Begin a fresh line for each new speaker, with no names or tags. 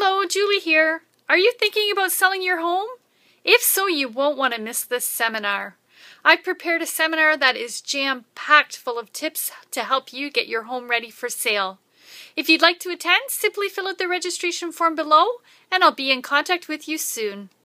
Hello, Julie here. Are you thinking about selling your home? If so, you won't want to miss this seminar. I've prepared a seminar that is jam packed full of tips to help you get your home ready for sale. If you'd like to attend, simply fill out the registration form below and I'll be in contact with you soon.